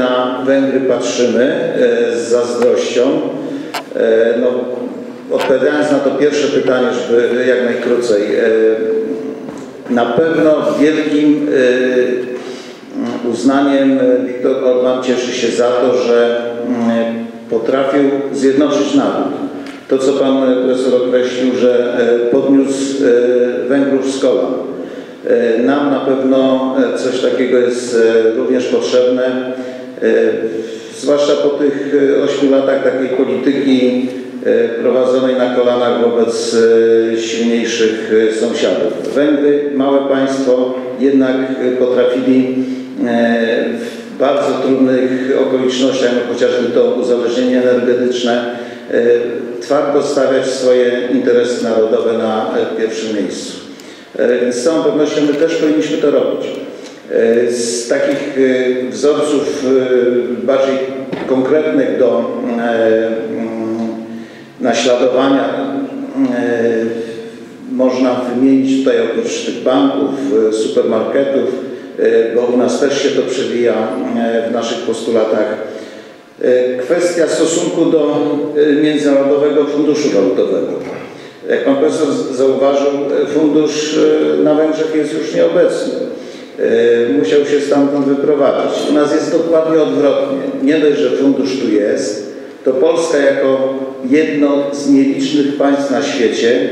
Na Węgry patrzymy e, z zazdrością. E, No, odpowiadając na to pierwsze pytanie, żeby jak najkrócej. e, Na pewno wielkim uznaniem Viktor Orban cieszy się za to, że potrafił zjednoczyć naród. To, co pan profesor określił, że podniósł Węgrów z kolan. Nam na pewno coś takiego jest również potrzebne, zwłaszcza po tych e, ośmiu latach takiej polityki e, prowadzonej na kolanach wobec e, silniejszych e, sąsiadów. Węgry, małe państwo, jednak e, potrafili e, w bardzo trudnych okolicznościach, no chociażby to uzależnienie energetyczne, e, twardo stawiać swoje interesy narodowe na e, pierwszym miejscu. E, z całą pewnością my też powinniśmy to robić. E, Z takich e, wzorców e, bardziej konkretnych do mm, naśladowania można wymienić tutaj oprócz tych banków, supermarketów, bo u nas też się to przewija w naszych postulatach. Kwestia stosunku do Międzynarodowego Funduszu Walutowego. Jak pan profesor zauważył, fundusz na Węgrzech jest już nieobecny. E, Musiał się stamtąd wyprowadzić. U nas jest dokładnie odwrotnie. Nie dość, że fundusz tu jest, to Polska jako jedno z nielicznych państw na świecie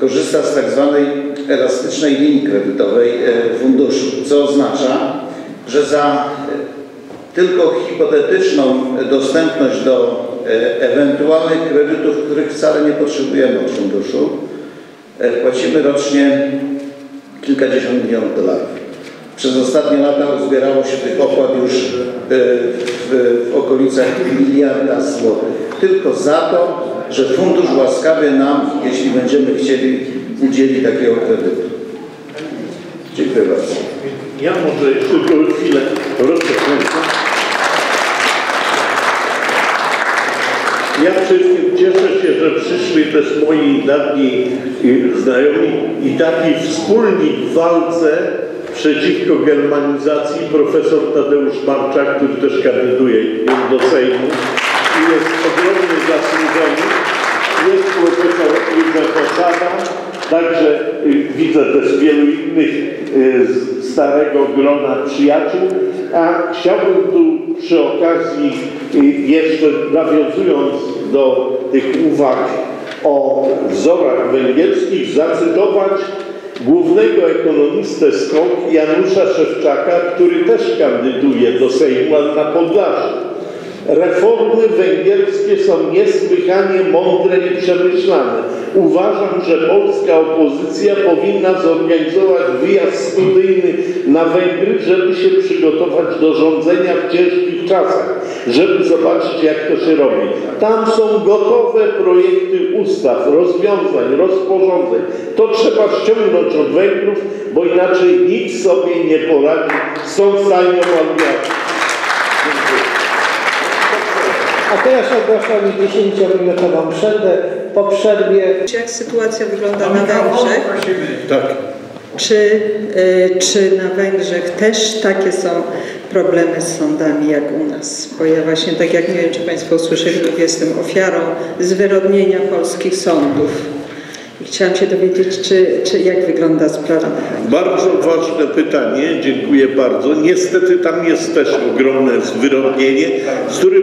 korzysta z tak zwanej elastycznej linii kredytowej e, funduszu, co oznacza, że za e, tylko hipotetyczną dostępność do ewentualnych kredytów, których wcale nie potrzebujemy od funduszu, płacimy rocznie kilkadziesiąt milionów dolarów. Przez ostatnie lata uzbierało się tych opłat już e, w, w okolicach miliarda złotych. Tylko za to, że fundusz łaskawie nam, jeśli będziemy chcieli, udzieli takiego kredytu. Dziękuję bardzo. Ja może jeszcze tylko chwilę rozpoczęcie. Ja wszystkim cieszę się, że przyszli też moi dawni znajomi i taki wspólnik w walce przeciwko germanizacji, profesor Tadeusz Marczak, który też kandyduje do Sejmu i jest ogromnie zasłużony. Jest profesor Józef Osada, także y, widzę też wielu innych y, z starego grona przyjaciół, a chciałbym tu przy okazji y, jeszcze nawiązując do tych uwag o wzorach węgierskich zacytować głównego ekonomistę z KOK Janusza Szewczaka, który też kandyduje do Sejmu, na Podlasiu. Reformy węgierskie są niesłychanie mądre i przemyślane. Uważam, że polska opozycja powinna zorganizować wyjazd studyjny na Węgry, żeby się przygotować do rządzenia w ciężkich czasach, żeby zobaczyć, jak to się robi. Tam są gotowe projekty ustaw, rozwiązań, rozporządzeń. To trzeba ściągnąć od Węgrów, bo inaczej nikt sobie nie poradzi z tą stajnią. Dziękuję. A teraz ogłaszamy 10-minutową przerwę. Po przerwie Jak sytuacja wygląda na Węgrzech? Tak. Czy, y, czy na Węgrzech też takie są problemy z sądami jak u nas? Bo ja właśnie, tak jak nie wiem, czy Państwo usłyszeli, jestem ofiarą zwyrodnienia polskich sądów. Chciałam się dowiedzieć, czy, czy jak wygląda sprawa. Bardzo ważne pytanie, dziękuję bardzo. Niestety tam jest też ogromne zwyrodnienie, z którym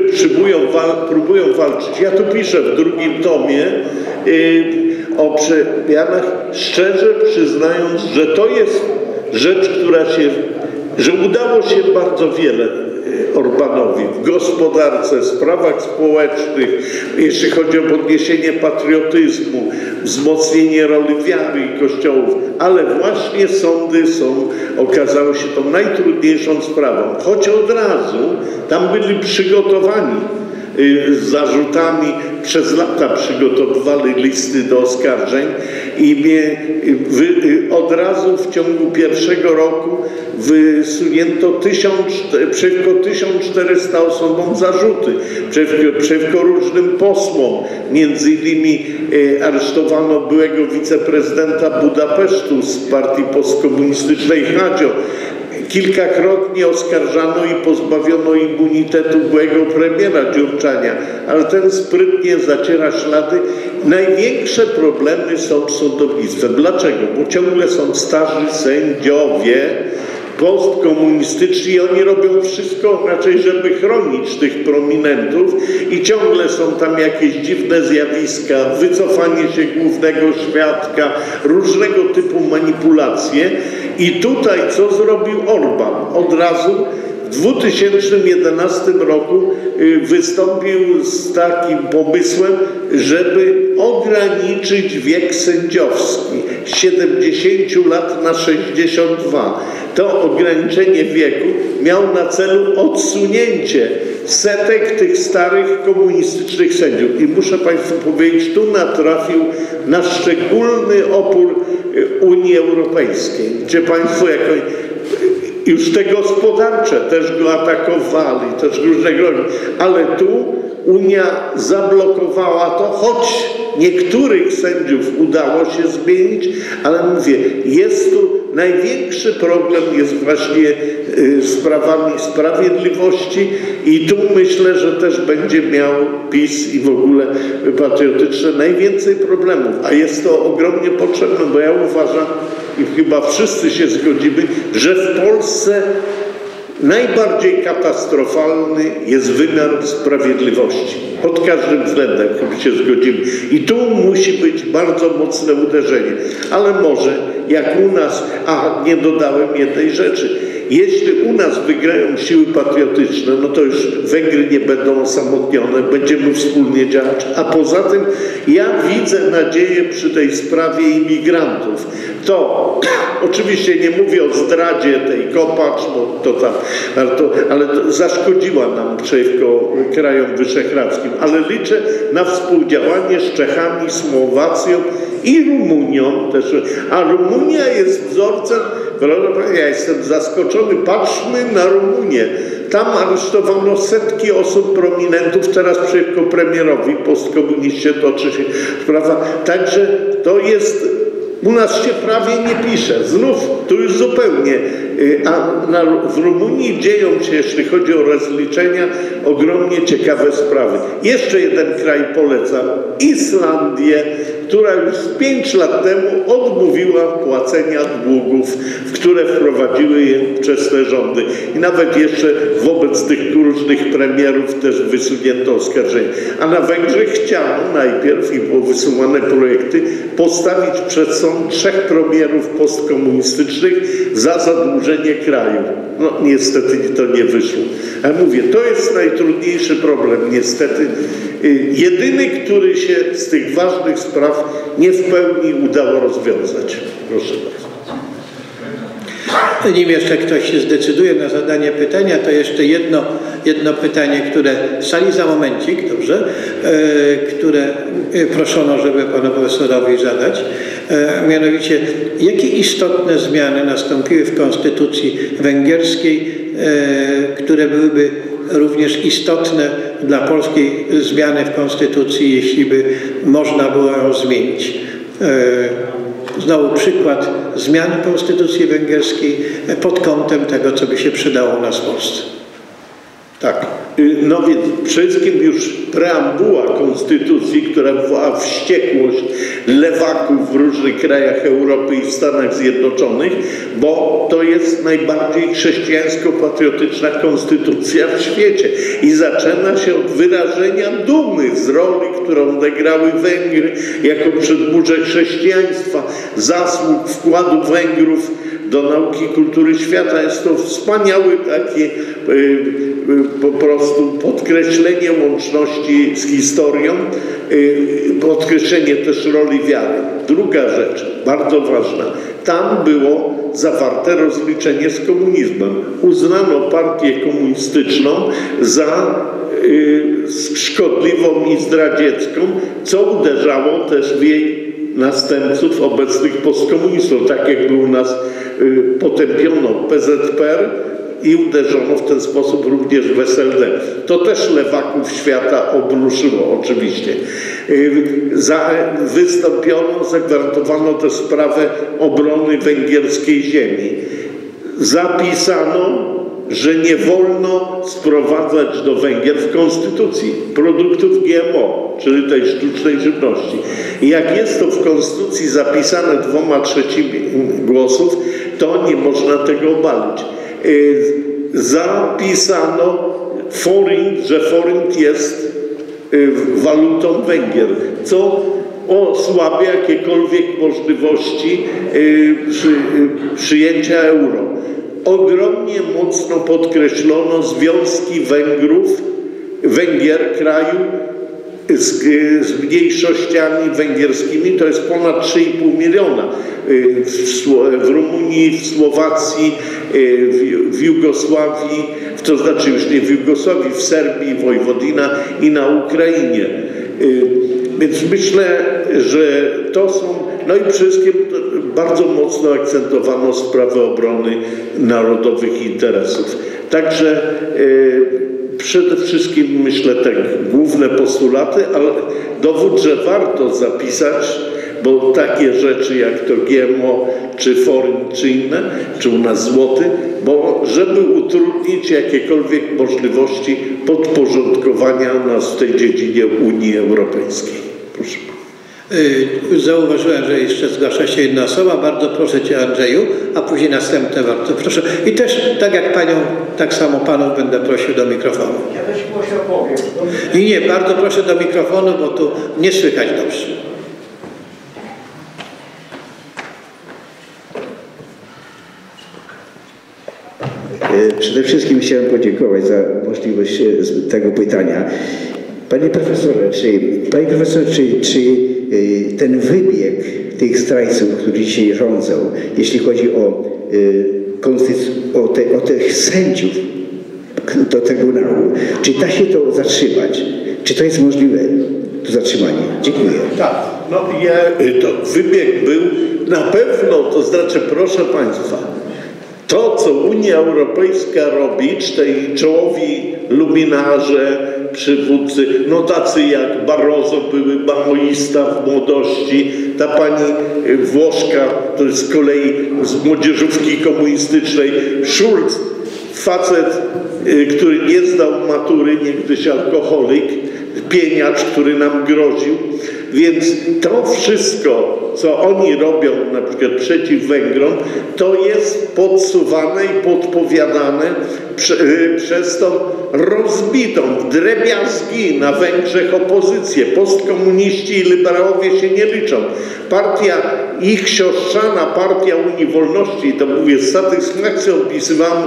wal, próbują walczyć. Ja tu piszę w drugim tomie yy, o przemianach, szczerze przyznając, że to jest rzecz, która się, że udało się bardzo wiele Orbanowi w gospodarce, sprawach społecznych, jeśli chodzi o podniesienie patriotyzmu, wzmocnienie roli wiary i kościołów, ale właśnie sądy są, okazały się tą najtrudniejszą sprawą. Choć od razu tam byli przygotowani z zarzutami, przez lata przygotowywali listy do oskarżeń i mnie y, y, od razu w ciągu pierwszego roku wysunięto tysiąc, przeciwko 1400 osobom zarzuty, przeciwko, przeciwko różnym posłom, między innymi aresztowano byłego wiceprezydenta Budapesztu z partii postkomunistycznej Hadzio. Kilkakrotnie oskarżano i pozbawiono immunitetu byłego premiera Dziurczania, ale ten sprytnie zaciera ślady. Największe problemy są w sądownictwie. Dlaczego? Bo ciągle są starzy sędziowie, postkomunistyczni oni robią wszystko raczej, żeby chronić tych prominentów i ciągle są tam jakieś dziwne zjawiska, wycofanie się głównego świadka, różnego typu manipulacje i tutaj co zrobił Orban? Od razu w 2011 roku y, wystąpił z takim pomysłem, żeby ograniczyć wiek sędziowski 70 lat na 62. To ograniczenie wieku miał na celu odsunięcie setek tych starych komunistycznych sędziów. I muszę Państwu powiedzieć, tu natrafił na szczególny opór y, Unii Europejskiej, gdzie Państwo jako już te gospodarcze też go atakowali, też różnego rodzaju. Ale tu Unia zablokowała to, choć niektórych sędziów udało się zmienić, ale mówię, jest tu największy problem, jest właśnie sprawami sprawiedliwości i tu myślę, że też będzie miał PiS i w ogóle patriotyczne najwięcej problemów, a jest to ogromnie potrzebne, bo ja uważam i chyba wszyscy się zgodzimy, że w Polsce Najbardziej katastrofalny jest wymiar sprawiedliwości. Pod każdym względem, chyba się zgodzimy. I tu musi być bardzo mocne uderzenie. Ale może jak u nas, a nie dodałem jednej rzeczy, jeśli u nas wygrają siły patriotyczne, no to już Węgry nie będą osamotnione, będziemy wspólnie działać. A poza tym ja widzę nadzieję przy tej sprawie imigrantów. To oczywiście nie mówię o zdradzie tej Kopacz, bo to tam, ale, to, ale to zaszkodziła nam przeciwko krajom wyszehradzkim, ale liczę na współdziałanie z Czechami, Słowacją i Rumunią też. A Rumunia jest wzorcem, ja jestem zaskoczony, patrzmy na Rumunię. Tam aresztowano setki osób prominentów, teraz przeciwko premierowi postkomuniście toczy się sprawa. Także to jest u nas się prawie nie pisze. Znów, tu już zupełnie. Y, a na, w Rumunii dzieją się, jeśli chodzi o rozliczenia, ogromnie ciekawe sprawy. Jeszcze jeden kraj polecam. Islandię, która już pięć lat temu odmówiła płacenia długów, w które wprowadziły je wczesne rządy. I nawet jeszcze wobec tych różnych premierów też wysunięto oskarżenie. A na Węgrzech chciano najpierw, i było wysuwane projekty, postawić przed sąd trzech premierów postkomunistycznych za zadłużenie kraju. No niestety to nie wyszło. Ale mówię, to jest najtrudniejszy problem niestety. Y, jedyny, który się z tych ważnych spraw nie w pełni udało rozwiązać. Proszę bardzo. Nim jeszcze ktoś się zdecyduje na zadanie pytania, to jeszcze jedno, jedno pytanie, które sali za momencik, dobrze, e, które e, proszono, żeby panu profesorowi zadać. E, mianowicie, jakie istotne zmiany nastąpiły w konstytucji węgierskiej, które byłyby również istotne dla polskiej zmiany w konstytucji, jeśli by można było ją zmienić. E, Znowu przykład zmiany konstytucji węgierskiej pod kątem tego, co by się przydało u nas w Polsce. Tak. Y, no więc przede wszystkim już preambuła konstytucji, która wywołała wściekłość lewaków w różnych krajach Europy i w Stanach Zjednoczonych, bo to jest najbardziej chrześcijańsko-patriotyczna konstytucja w świecie. I zaczyna się od wyrażenia dumy z roli, którą odegrały Węgry jako przedmurze chrześcijaństwa, zasług wkładu Węgrów do nauki kultury świata. Jest to wspaniały taki y, y, po prostu podkreślenie łączności z historią, y, podkreślenie też roli wiary. Druga rzecz, bardzo ważna, tam było zawarte rozliczenie z komunizmem. Uznano partię komunistyczną za szkodliwą i zdradziecką, co uderzało też w jej następców obecnych postkomunistów, tak jakby u nas y, potępiono PZPR i uderzono w ten sposób również w SLD. To też lewaków świata obruszyło oczywiście. Y, za, wystąpiono, zagwarantowano tę sprawę obrony węgierskiej ziemi zapisano, że nie wolno sprowadzać do Węgier w konstytucji produktów GMO, czyli tej sztucznej żywności. I jak jest to w konstytucji zapisane dwoma trzecimi głosów, to nie można tego obalić. Y, Zapisano forint, że forint jest y, walutą Węgier, co osłabia jakiekolwiek możliwości y, przy, przyjęcia euro. Ogromnie mocno podkreślono związki Węgrów, Węgier, kraju z, z mniejszościami węgierskimi, to jest ponad 3,5 miliona. Y, W, w Rumunii, w Słowacji, y, w, w Jugosławii, to znaczy już nie w Jugosławii, w Serbii, Wojwodina i na Ukrainie. Y, Więc myślę, że to są, no i przede wszystkim bardzo mocno akcentowano sprawę obrony narodowych interesów. Także y, Przede wszystkim myślę te główne postulaty, ale dowód, że warto zapisać, bo takie rzeczy jak to GMO, czy foryn, czy inne, czy u nas złoty, bo żeby utrudnić jakiekolwiek możliwości podporządkowania nas w tej dziedzinie Unii Europejskiej. Proszę. Y, Zauważyłem, że jeszcze zgłasza się jedna osoba. Bardzo proszę Cię Andrzeju, a później następne bardzo proszę. I też tak jak Panią, tak samo Panów będę prosił do mikrofonu. Ja też głośno powiem. I nie, bardzo proszę do mikrofonu, bo tu nie słychać dobrze. E, Przede wszystkim chciałem podziękować za możliwość e, tego pytania. Panie profesorze, czy, panie profesorze, czy, czy ten wybieg tych zdrajców, którzy dzisiaj rządzą, jeśli chodzi o, konstytu- o, te, o tych sędziów do Trybunału, czy da się to zatrzymać? Czy to jest możliwe, to zatrzymanie? Dziękuję. Tak, no ja, y, to wybieg był na pewno, to znaczy proszę Państwa, to co Unia Europejska robi, czy tej czołowi luminarze, przywódcy, no tacy jak Barroso, były maoista w młodości, ta pani y, Włoszka, to jest z kolei z młodzieżówki komunistycznej, Schulz, facet, y, który nie zdał matury, niegdyś alkoholik, pieniacz, który nam groził. Więc to wszystko, co oni robią na przykład przeciw Węgrom, to jest podsuwane i podpowiadane y, przez tą rozbitą w drebiazgi na Węgrzech opozycję. Postkomuniści i liberałowie się nie liczą. Partia, ich siostrzana partia Unii Wolności, to mówię z satysfakcją opisywałam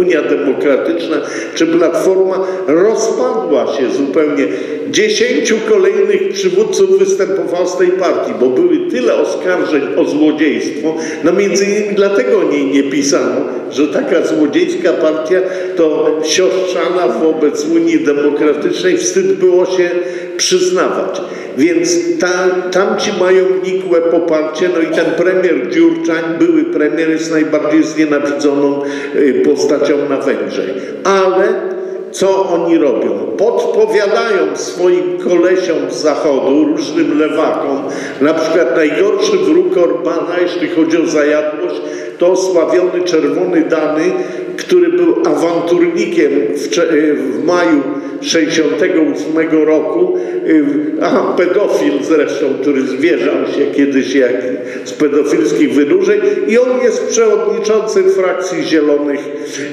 Unia Demokratyczna czy Platforma, rozpadła się zupełnie. Dziesięciu kolejnych przywódców występowało z tej partii, bo były tyle oskarżeń o złodziejstwo, no między innymi dlatego o niej nie pisano, że taka złodziejska partia to siostrzana wobec Unii Demokratycznej, wstyd było się przyznawać. Więc ta, tamci mają nikłe poparcie, no i ten premier Dziurczań, były premier, jest najbardziej znienawidzoną y, postacią na Węgrzech. Ale co oni robią? Podpowiadają swoim kolesiom z zachodu, różnym lewakom, na przykład najgorszy wróg Orbana, jeśli chodzi o zajadłość, to osławiony czerwony Dany, który był awanturnikiem w, cze- w maju 68 roku, y, a pedofil zresztą, który zwierzał się kiedyś jak z pedofilskich wynurzeń i on jest przewodniczącym frakcji Zielonych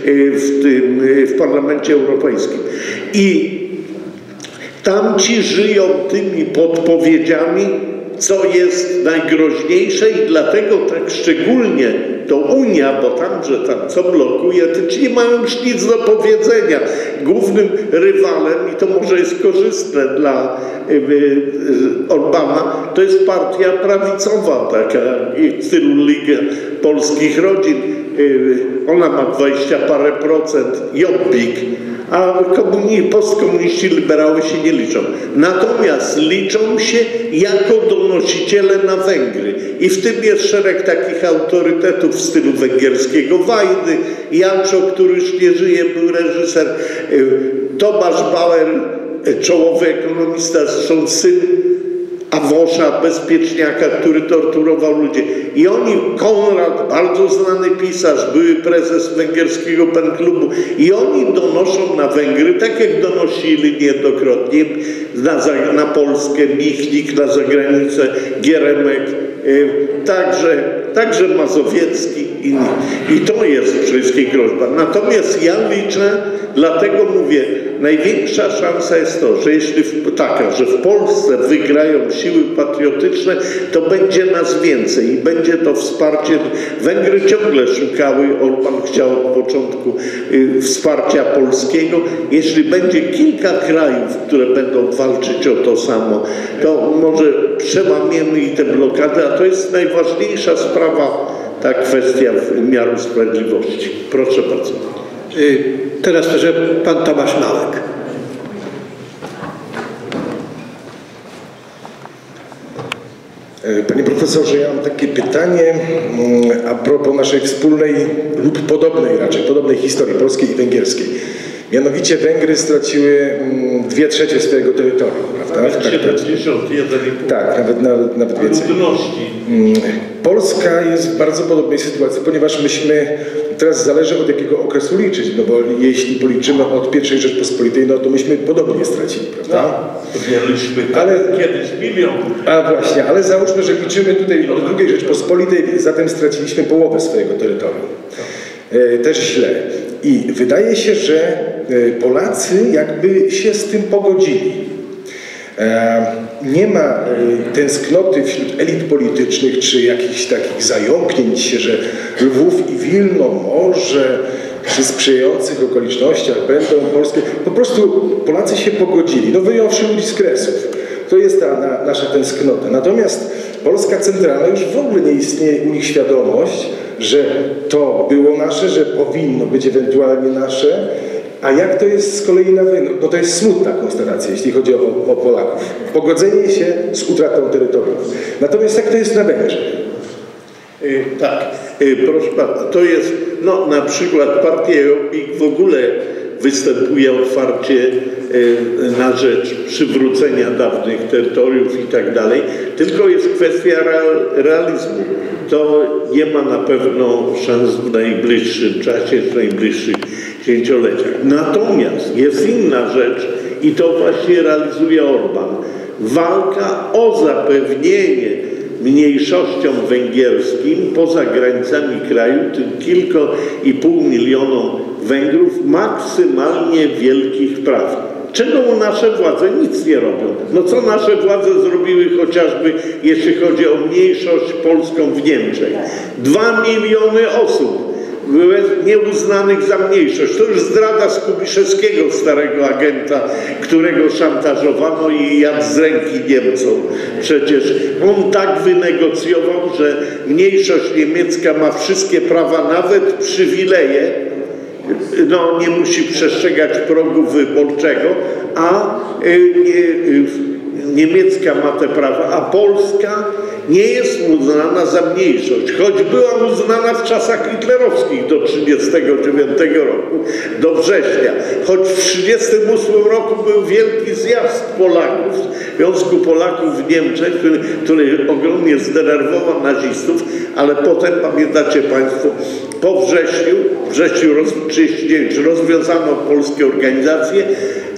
y, w, tym, y, w Parlamencie Europejskim. I Tamci żyją tymi podpowiedziami, co jest najgroźniejsze i dlatego tak szczególnie to Unia, bo tam, że tam co blokuje, to ci nie mają już nic do powiedzenia. Głównym rywalem, i to może jest korzystne dla y, y, Orbana, to jest partia prawicowa, taka w stylu Liga Polskich Rodzin. Y, Ona ma 20 parę procent, Jobbik, a komuni, postkomuniści, liberały się nie liczą. Natomiast liczą się jako donosiciele na Węgry. I w tym jest szereg takich autorytetów w stylu węgierskiego. Wajdy, Janczo, który już nie żyje, był reżyser, y, Tomasz Bauer, y, czołowy ekonomista, zresztą syn Awosza, bezpieczniaka, który torturował ludzi. I oni, Konrad, bardzo znany pisarz, były prezes węgierskiego penklubu, i oni donoszą na Węgry, tak jak donosili niejednokrotnie na, na Polskę, Michnik, na zagranicę, Gieremek, także, także Mazowiecki i, i to jest wszystkim groźba. Natomiast ja liczę, dlatego mówię, największa szansa jest to, że jeśli w, taka, że w Polsce wygrają siły patriotyczne, to będzie nas więcej i będzie to wsparcie. Węgry ciągle szukały, Orban chciał od początku y, wsparcia polskiego. Jeśli będzie kilka krajów, które będą walczyć o to samo, to może przełamiemy i te blokady, a to jest najważniejsza sprawa, ta kwestia wymiaru sprawiedliwości. Proszę bardzo. Y, Teraz proszę pan Tomasz Małek. Panie profesorze, ja mam takie pytanie mm, a propos naszej wspólnej lub podobnej raczej, podobnej historii polskiej i węgierskiej. Mianowicie Węgry straciły mm, dwie trzecie swojego terytorium, prawda? Tak, 71,5 tak nawet, nawet, nawet więcej. ludności. Polska jest w bardzo podobnej sytuacji, ponieważ myśmy, teraz zależy od jakiego okresu liczyć, no bo jeśli policzymy od I Rzeczpospolitej, no to myśmy podobnie stracili, prawda? Mieliśmy Ale- ale kiedyś milion. A właśnie, ale załóżmy, że liczymy tutaj od II Rzeczpospolitej, zatem straciliśmy połowę swojego terytorium. E, Też źle. I wydaje się, że e, Polacy jakby się z tym pogodzili. Nie ma e, tęsknoty wśród elit politycznych, czy jakichś takich zająknięć że Lwów i Wilno może przy sprzyjających okolicznościach będą polskie. Po prostu Polacy się pogodzili, no wyjąwszy ludzi z Kresów. To jest ta na, nasza tęsknota. Natomiast Polska centralna już w ogóle nie istnieje u nich świadomość, że to było nasze, że powinno być ewentualnie nasze. A jak to jest z kolei na Węgrzech? No to jest smutna konstatacja, jeśli chodzi o, o Polaków. Pogodzenie się z utratą terytorium. Natomiast jak to jest na Węgrzech? Y, Tak, y, proszę pana, to jest, no na przykład partia Jobbik w ogóle występuje otwarcie y, na rzecz przywrócenia dawnych terytoriów i tak dalej, tylko jest kwestia real, realizmu. To nie ma na pewno szans w najbliższym czasie, w najbliższych dziesięcioleciach. Natomiast jest inna rzecz i to właśnie realizuje Orban. Walka o zapewnienie mniejszościom węgierskim poza granicami kraju, tym kilka i pół milionom Węgrów, maksymalnie wielkich praw. Czego nasze władze nic nie robią. No co nasze władze zrobiły chociażby, jeśli chodzi o mniejszość polską w Niemczech? Dwa miliony osób nieuznanych za mniejszość. To już zdrada Skubiszewskiego, starego agenta, którego szantażowano i jadł z ręki Niemcom. Przecież on tak wynegocjował, że mniejszość niemiecka ma wszystkie prawa, nawet przywileje, no, nie musi przestrzegać progu wyborczego, a y, y, niemiecka ma te prawa, a Polska nie jest uznana za mniejszość, choć była uznana w czasach hitlerowskich do 1939 roku, do września, choć w 1938 roku był wielki zjazd Polaków, Związku Polaków w Niemczech, który, który ogromnie zdenerwował nazistów, ale potem, pamiętacie Państwo, po wrześniu, wrześniu roz, 39 rozwiązano polskie organizacje,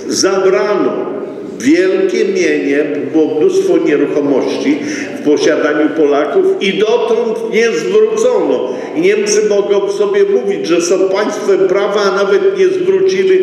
zabrano wielkie mienie, było mnóstwo nieruchomości w posiadaniu Polaków i dotąd nie zwrócono. Niemcy mogą sobie mówić, że są państwem prawa, a nawet nie zwrócili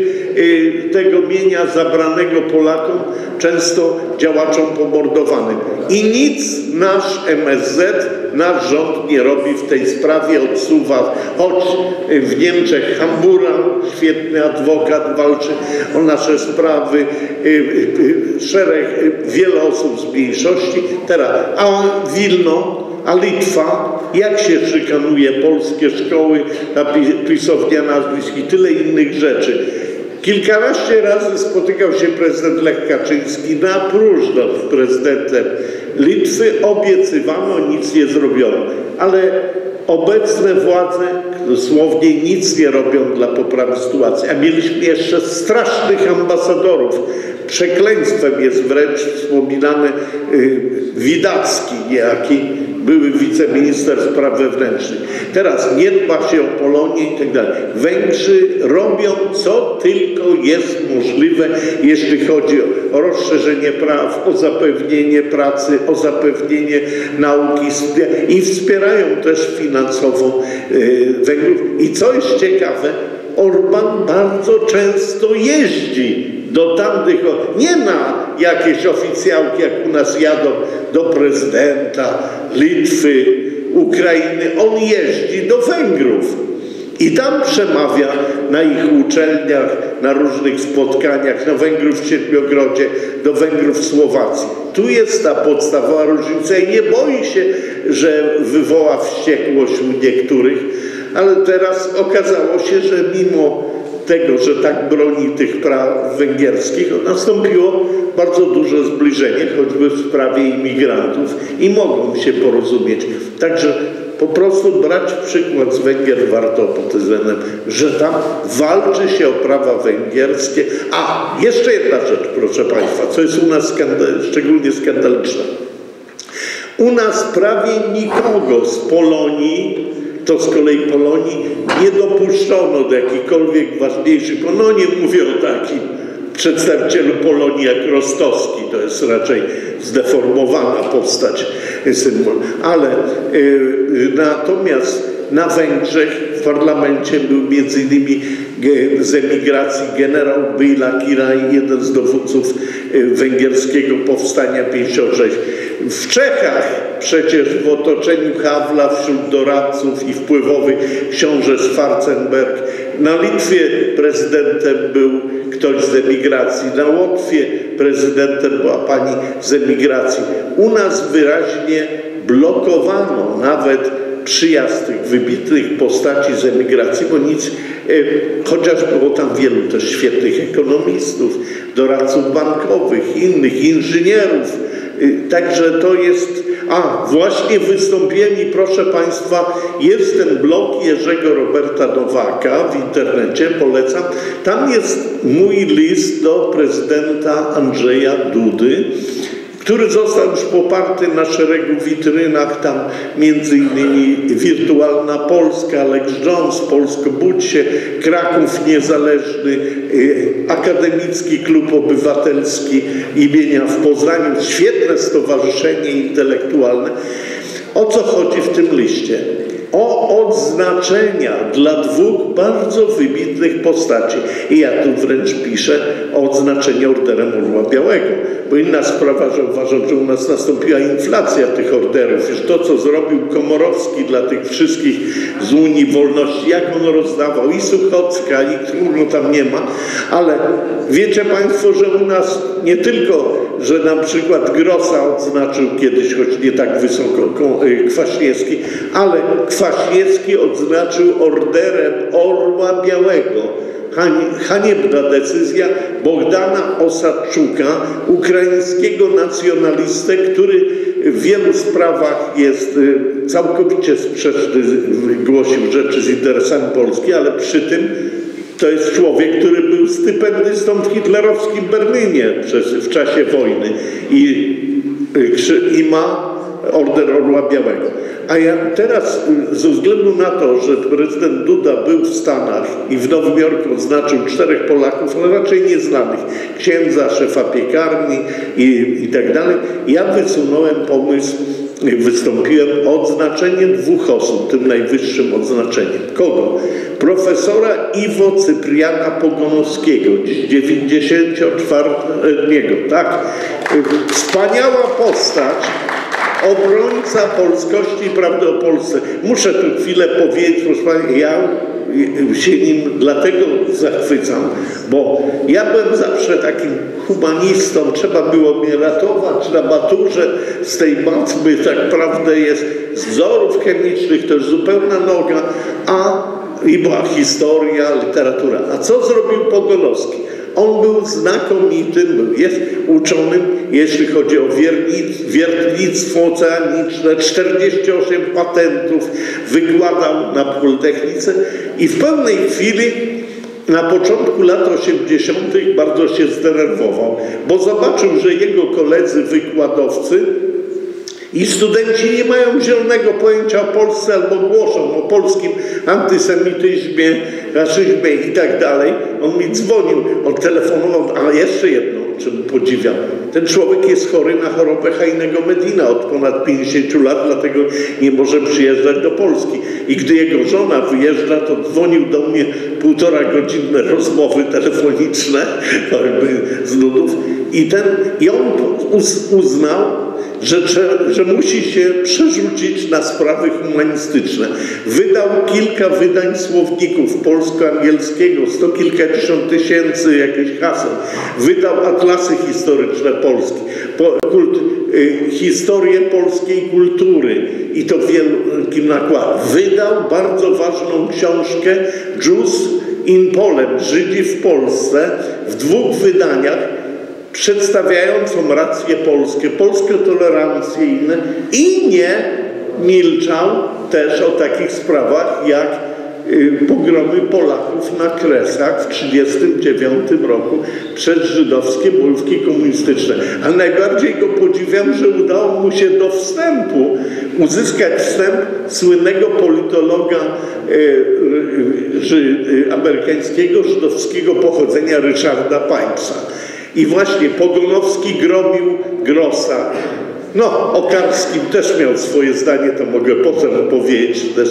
tego mienia zabranego Polakom, często działaczom pomordowanym. I nic nasz MSZ, nasz rząd nie robi w tej sprawie, odsuwa, choć y, w Niemczech Hambura, świetny adwokat, walczy o nasze sprawy, y, y, y, szereg, y, wiele osób z mniejszości. Teraz, a Wilno, a Litwa, jak się szykanuje polskie szkoły, ta pi- pisownia nazwisk i tyle innych rzeczy. Kilkanaście razy spotykał się prezydent Lech Kaczyński na próżno z prezydentem Litwy, obiecywano, nic nie zrobiono. Ale obecne władze dosłownie nic nie robią dla poprawy sytuacji, a mieliśmy jeszcze strasznych ambasadorów. Przekleństwem jest wręcz wspominany y, Widacki niejaki, były wiceminister spraw wewnętrznych. Teraz nie dba się o Polonię i tak dalej. Węgrzy robią co tylko jest możliwe, jeśli chodzi o rozszerzenie praw, o zapewnienie pracy, o zapewnienie nauki i wspierają też finansowo y, Węgrów. I co jest ciekawe, Orban bardzo często jeździ do tamtych, nie na jakieś oficjałki, jak u nas jadą do prezydenta Litwy, Ukrainy. On jeździ do Węgrów i tam przemawia na ich uczelniach, na różnych spotkaniach, na Węgrów w Siedmiogrodzie, do Węgrów w Słowacji. Tu jest ta podstawowa różnica i nie boi się, że wywoła wściekłość u niektórych, ale teraz okazało się, że mimo tego, że tak broni tych praw węgierskich, nastąpiło bardzo duże zbliżenie, choćby w sprawie imigrantów i mogą się porozumieć. Także po prostu brać przykład z Węgier warto względem, że tam walczy się o prawa węgierskie. A, jeszcze jedna rzecz, proszę Państwa, co jest u nas skandal, szczególnie skandaliczne. U nas prawie nikogo z Polonii to z kolei Polonii nie dopuszczono do jakichkolwiek ważniejszych, no nie mówię o takim przedstawicielu Polonii jak Rostowski, to jest raczej zdeformowana postać symbol, ale y, natomiast na Węgrzech w parlamencie był między innymi z emigracji generał Béla Kiraj, jeden z dowódców y, węgierskiego powstania 56. W Czechach przecież w otoczeniu Hawla wśród doradców i wpływowych książę Schwarzenberg. Na Litwie prezydentem był ktoś z emigracji, na Łotwie prezydentem była pani z emigracji. U nas wyraźnie blokowano nawet przyjazd tych wybitnych postaci z emigracji, bo nic, e, chociaż było tam wielu też świetnych ekonomistów, doradców bankowych, innych inżynierów, także to jest, a właśnie wystąpiłem i proszę Państwa, jest ten blog Jerzego Roberta Nowaka w internecie, polecam, tam jest mój list do prezydenta Andrzeja Dudy, który został już poparty na szeregu witrynach, tam między innymi Wirtualna Polska, Lex Jones, Polsko Budź Kraków Niezależny, y, Akademicki Klub Obywatelski imienia w Poznaniu, świetne stowarzyszenie intelektualne. O co chodzi w tym liście? O odznaczenia dla dwóch bardzo wybitnych postaci. I ja tu wręcz piszę o odznaczeniu orderem Orła Białego, bo inna sprawa, że uważam, że u nas nastąpiła inflacja tych orderów. Już to, co zrobił Komorowski dla tych wszystkich z Unii Wolności, jak on rozdawał i Suchocka, i którego tam nie ma, ale wiecie Państwo, że u nas nie tylko, że na przykład Grossa odznaczył kiedyś, choć nie tak wysoko, y, Kwaśniewski, ale Kwaśniewski odznaczył orderem Orła Białego. Haniebna decyzja Bogdana Osadczuka, ukraińskiego nacjonalistę, który w wielu sprawach jest y, całkowicie sprzeczny, głosił rzeczy z interesami Polski, ale przy tym to jest człowiek, który był stypendystą w hitlerowskim Berlinie przez, w czasie wojny i, y, i ma order Orła Białego. A ja teraz ze względu na to, że prezydent Duda był w Stanach i w Nowym Jorku oznaczył czterech Polaków, ale raczej nieznanych, księdza, szefa piekarni i, i tak dalej, ja wysunąłem pomysł, wystąpiłem o odznaczenie dwóch osób, tym najwyższym odznaczeniem. Kogo? Profesora Iwo Cypriana Pogonowskiego, 94-letniego, tak? Wspaniała postać, obrońca polskości i prawdy o Polsce. Muszę tu chwilę powiedzieć, proszę Państwa, ja się nim dlatego zachwycam, bo ja byłem zawsze takim humanistą, trzeba było mnie ratować na maturze z tej matmy, tak naprawdę jest z wzorów chemicznych, to jest zupełna noga, a i była historia, literatura. A co zrobił Pogolowski? On był znakomitym, był, jest uczonym, jeśli chodzi o wiertnic, wiertnictwo oceaniczne, 48 patentów wykładał na Politechnice i w pewnej chwili na początku lat 80. bardzo się zdenerwował, bo zobaczył, że jego koledzy wykładowcy i studenci nie mają zielonego pojęcia o Polsce albo głoszą o polskim antysemityzmie, rasizmie i tak dalej. On mi dzwonił, on telefonował, a jeszcze jedno, czym podziwiam. Ten człowiek jest chory na chorobę Hajnego Medina od ponad 50 lat, dlatego nie może przyjeżdżać do Polski. I gdy jego żona wyjeżdża, to dzwonił do mnie półtora godzinne rozmowy telefoniczne, jakby z nudów. I, ten, i on uz, uznał, że, że musi się przerzucić na sprawy humanistyczne. Wydał kilka wydań słowników polsko-angielskiego, sto kilkadziesiąt tysięcy jakichś haseł. Wydał atlasy historyczne Polski, po, kult, y, historię polskiej kultury i to w wielkim. Wydał bardzo ważną książkę Jews in Poland, Żydzi w Polsce w dwóch wydaniach przedstawiającą racje polskie, polskie tolerancje inne i nie milczał też o takich sprawach jak y, pogromy Polaków na Kresach w 1939 roku przez żydowskie bojówki komunistyczne. Ale najbardziej go podziwiam, że udało mu się do wstępu uzyskać wstęp słynnego politologa y, y, amerykańskiego, żydowskiego pochodzenia Richarda Pipesa. I właśnie Pogonowski grobił Grossa. No, o Karskim też miał swoje zdanie, to mogę potem powiedzieć też.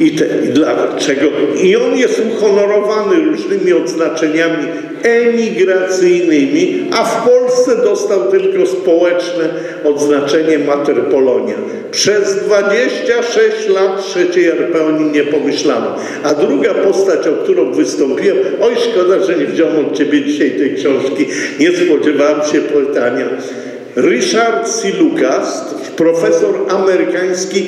I, te, I dlaczego? I on jest uhonorowany różnymi odznaczeniami emigracyjnymi, a w Polsce dostał tylko społeczne odznaczenie Mater Polonia. Przez 26 lat trzeciej RP o nim nie pomyślano. A druga postać, o którą wystąpiłem, oj szkoda, że nie wziąłem od Ciebie dzisiaj tej książki, nie spodziewałem się pytania. Richard C. Lucas, profesor amerykański,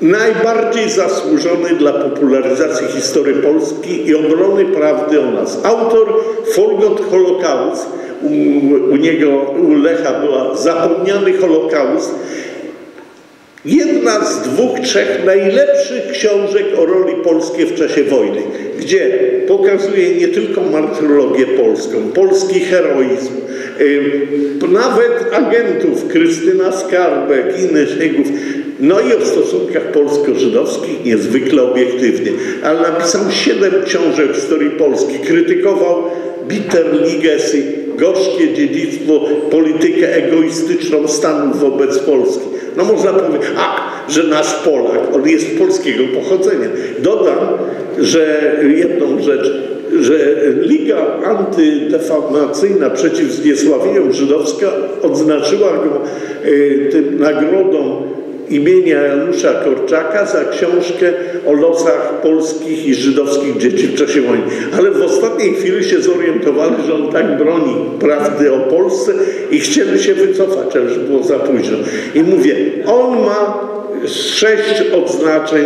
najbardziej zasłużony dla popularyzacji historii Polski i obrony prawdy o nas. Autor Forgot Holocaust, u, u niego, u Lecha była zapomniany Holokaust, Jedna z dwóch, trzech najlepszych książek o roli polskiej w czasie wojny, gdzie pokazuje nie tylko martyrologię polską, polski heroizm, nawet agentów, Krystyna Skarbek, innych szpiegów, no i o stosunkach polsko-żydowskich niezwykle obiektywnie. Ale napisał siedem książek historii Polski, krytykował bitter legacy, gorzkie dziedzictwo, politykę egoistyczną Stanów wobec Polski. No można powiedzieć, a, że nasz Polak, on jest polskiego pochodzenia. Dodam, że jedną rzecz, że Liga Antydefamacyjna przeciw zniesławieniom żydowska odznaczyła go y, tym nagrodą imienia Janusza Korczaka za książkę o losach polskich i żydowskich dzieci w czasie wojny. Ale w ostatniej chwili się zorientowali, że on tak broni prawdy o Polsce i chcieli się wycofać, ale już było za późno. I mówię, on ma sześć odznaczeń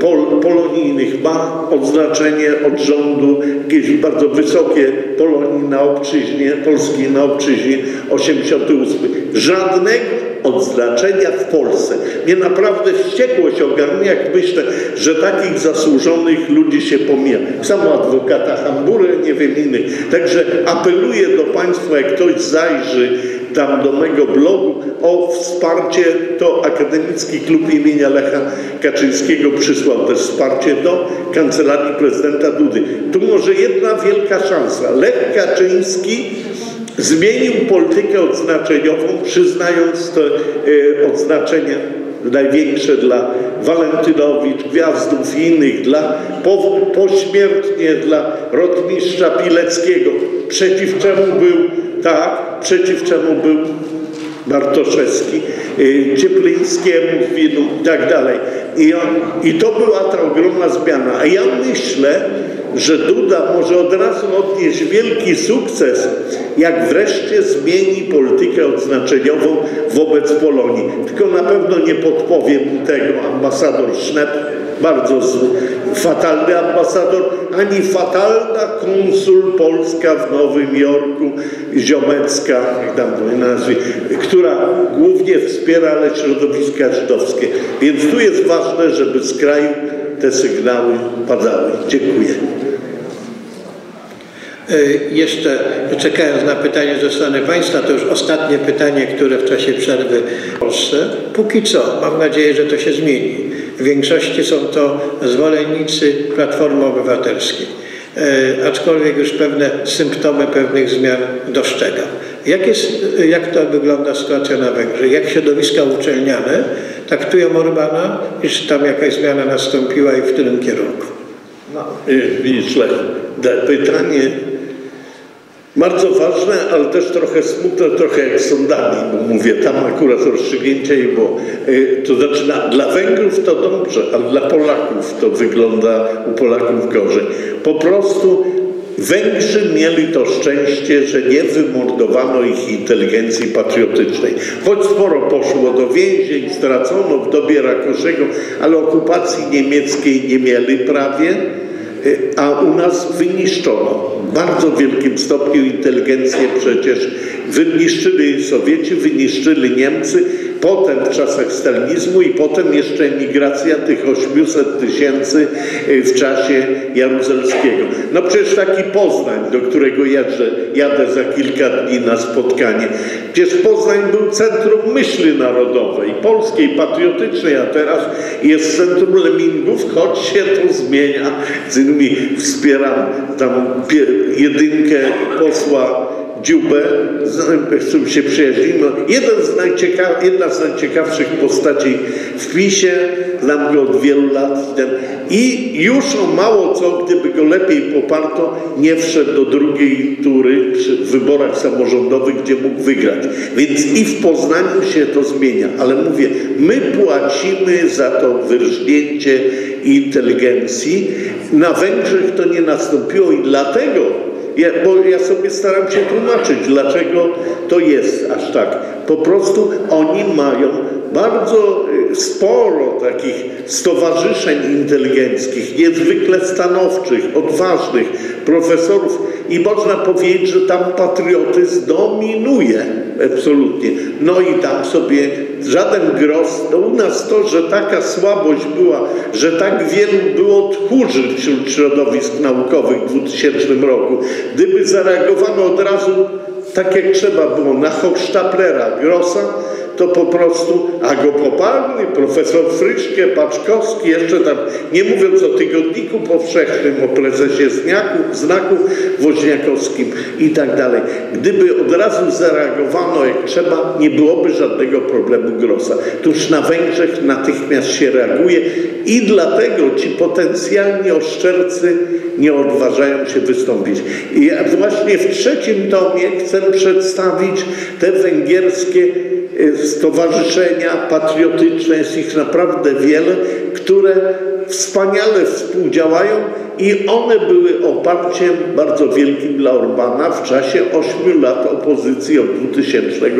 pol, polonijnych. Ma odznaczenie od rządu, jakieś bardzo wysokie Polonii na obczyźnie, polskiej na obczyźnie, 88. Żadnego odznaczenia w Polsce. Mnie naprawdę wściekłość ogarnia, jak myślę, że takich zasłużonych ludzi się pomija. Samo adwokata Hamburę, nie wiem innych. Także apeluję do Państwa, jak ktoś zajrzy tam do mego blogu o wsparcie, to Akademicki Klub imienia Lecha Kaczyńskiego przysłał też wsparcie do Kancelarii Prezydenta Dudy. Tu może jedna wielka szansa. Lech Kaczyński zmienił politykę odznaczeniową, przyznając te y, odznaczenia największe dla Walentynowicz, Gwiazdów i innych, dla, po, pośmiertnie dla rotmistrza Pileckiego, przeciw czemu był, tak, przeciw czemu był Bartoszewski, y, Cieplińskiemu i tak dalej. I, on, I to była ta ogromna zmiana. A ja myślę, że Duda może od razu odnieść wielki sukces, jak wreszcie zmieni politykę odznaczeniową wobec Polonii. Tylko na pewno nie podpowie mu tego ambasador Schnepp, bardzo fatalny ambasador, ani fatalna konsul polska w Nowym Jorku, Ziomecka, jak tam to nazwy, która głównie wspiera ale środowiska żydowskie. Więc tu jest ważne, żeby z kraju te sygnały padały. Dziękuję. Y, Jeszcze czekając na pytanie ze strony Państwa, to już ostatnie pytanie, które w czasie przerwy w Polsce. Póki co, mam nadzieję, że to się zmieni. W większości są to zwolennicy Platformy Obywatelskiej, y, aczkolwiek już pewne symptomy pewnych zmian dostrzegam. Jak, jest, jak to wygląda sytuacja na Węgrzech? Jak środowiska uczelniane traktują Orbana? I czy tam jakaś zmiana nastąpiła i w którym kierunku? Y, Widzisz, Lech, pytanie bardzo ważne, ale też trochę smutne, trochę jak sądami, bo mówię, tam akurat rozstrzygnięcie i było. Y, To znaczy na, dla Węgrów to dobrze, ale dla Polaków to wygląda u Polaków gorzej. Po prostu Węgrzy mieli to szczęście, że nie wymordowano ich inteligencji patriotycznej. Choć sporo poszło do więzień, stracono w dobie Rakoszego, ale okupacji niemieckiej nie mieli prawie, a u nas wyniszczono w bardzo wielkim stopniu inteligencję przecież. Wyniszczyli Sowieci, wyniszczyli Niemcy, potem w czasach stalinizmu i potem jeszcze emigracja tych 800 tysięcy y, w czasie jaruzelskiego. No przecież taki Poznań, do którego jadę, jadę za kilka dni na spotkanie. Przecież Poznań był centrum myśli narodowej, polskiej, patriotycznej, a teraz jest centrum lemmingów, choć się to zmienia. Z innymi wspieram tam jedynkę posła Dziubę, z którym się przyjaźnimy. Jeden z jedna z najciekawszych postaci w PiSie, znam go od wielu lat. I już o mało co, gdyby go lepiej poparto, nie wszedł do drugiej tury przy wyborach samorządowych, gdzie mógł wygrać. Więc i w Poznaniu się to zmienia. Ale mówię, my płacimy za to wyrżnięcie inteligencji. Na Węgrzech to nie nastąpiło i dlatego ja, bo ja sobie staram się tłumaczyć, dlaczego to jest aż tak. Po prostu oni mają bardzo y, sporo takich stowarzyszeń inteligenckich, niezwykle stanowczych, odważnych profesorów i można powiedzieć, że tam patriotyzm dominuje absolutnie. No i tam sobie żaden gros, no u nas to, że taka słabość była, że tak wielu było tchórzy wśród środowisk naukowych w 2000 roku. Gdyby zareagowano od razu tak jak trzeba było na Hochstaplera, Grossa, to po prostu, a go poparli, profesor Fryszke, Paczkowski, jeszcze tam, nie mówiąc o Tygodniku Powszechnym, o prezesie Znaku, Znaku Woźniakowskim i tak dalej. Gdyby od razu zareagowano jak trzeba, nie byłoby żadnego problemu Grossa. Tuż na Węgrzech natychmiast się reaguje i dlatego ci potencjalni oszczercy nie odważają się wystąpić. I właśnie w trzecim tomie chcę przedstawić te węgierskie stowarzyszenia patriotyczne, jest ich naprawdę wiele, które wspaniale współdziałają i one były oparciem bardzo wielkim dla Orbana w czasie 8 lat opozycji od 2002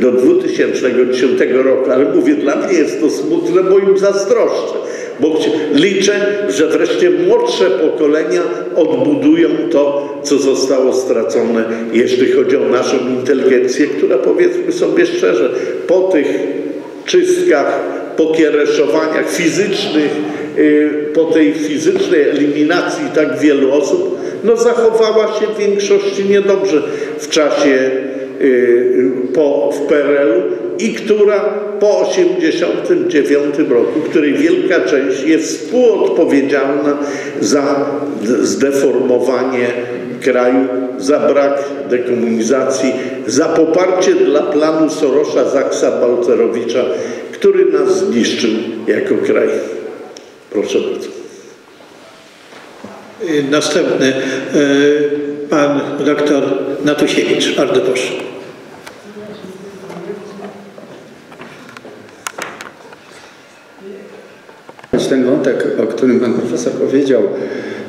do 2010 roku. Ale mówię, dla mnie jest to smutne, bo im zazdroszczę. Bo liczę, że wreszcie młodsze pokolenia odbudują to, co zostało stracone, jeśli chodzi o naszą inteligencję, która powiedzmy sobie szczerze, po tych czystkach, po kiereszowaniach fizycznych, y, po tej fizycznej eliminacji tak wielu osób, no zachowała się w większości niedobrze w czasie po, w PRL-u i która po 1989 roku, której wielka część jest współodpowiedzialna za zdeformowanie kraju, za brak dekomunizacji, za poparcie dla planu Sorosza, Zaksa, Balcerowicza, który nas zniszczył jako kraj. Proszę bardzo. Y, Następny y, pan doktor Natusiewicz. Bardzo proszę. Ten wątek, o którym pan profesor powiedział,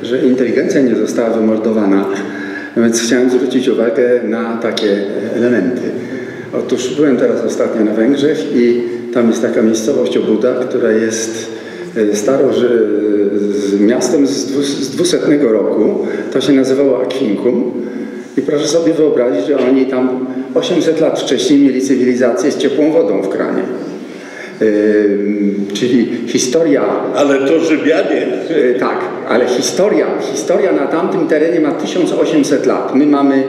że inteligencja nie została wymordowana, więc chciałem zwrócić uwagę na takie elementy. Otóż byłem teraz ostatnio na Węgrzech i tam jest taka miejscowość Obuda, która jest e, że miastem z, dwu, z 200 roku. To się nazywało Aquincum. I proszę sobie wyobrazić, że oni tam 800 lat wcześniej mieli cywilizację z ciepłą wodą w kranie. Yy, czyli historia Ale to Rzymianie. E, Tak, ale historia, historia na tamtym terenie ma 1800 lat. My mamy